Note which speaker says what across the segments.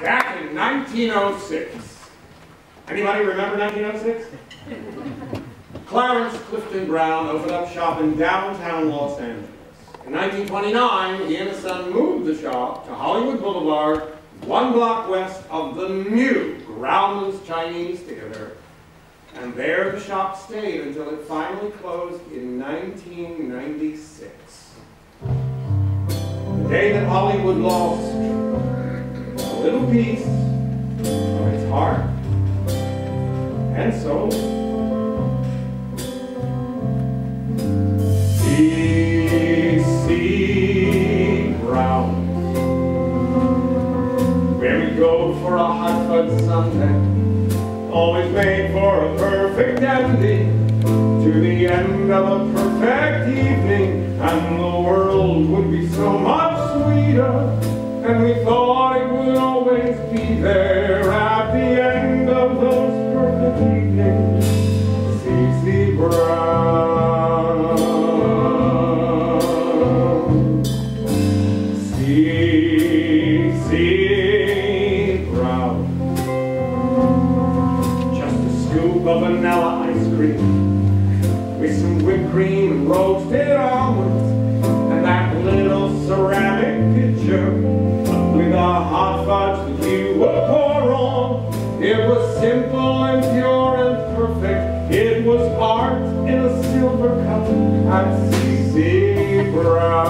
Speaker 1: Back in 1906. Anybody remember 1906? Clarence Clifton Brown opened up shop in downtown Los Angeles. In 1929, he and his son moved the shop to Hollywood Boulevard, one block west of the new Grauman's Chinese Theater. And there the shop stayed until it finally closed in 1996. The day that Hollywood lost little piece of its heart and soul. C.C. Brown. Where we go for a hot fudge sundae, always made for a perfect ending to the end of a perfect evening, and the world would be so much sweeter, and we thought there at the end of those perfect evenings. C.C. Brown. C.C. Brown. Just a scoop of vanilla ice cream with some whipped cream and roasted almonds was simple and pure and perfect. It was art in a silver cup at C.C. Brown.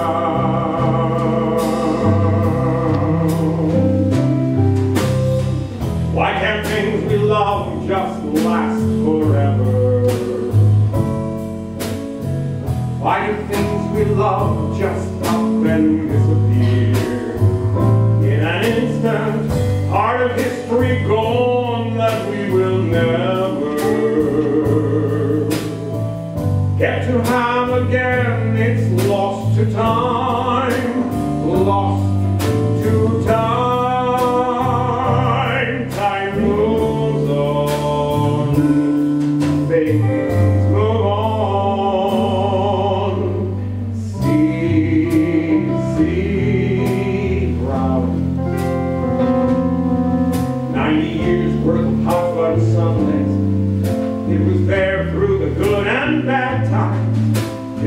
Speaker 1: Why can't things we love just last forever? Why do things we love just up and disappear? It's lost to time, lost to time. Time moves on, things move on. C.C. Brown. Ninety years worth of hot fudge sundaes. It was there through the good and bad.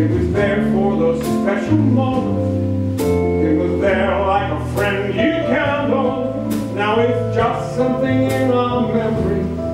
Speaker 1: It was there for those special moments. It was there like a friend you count on. Now it's just something in our memories.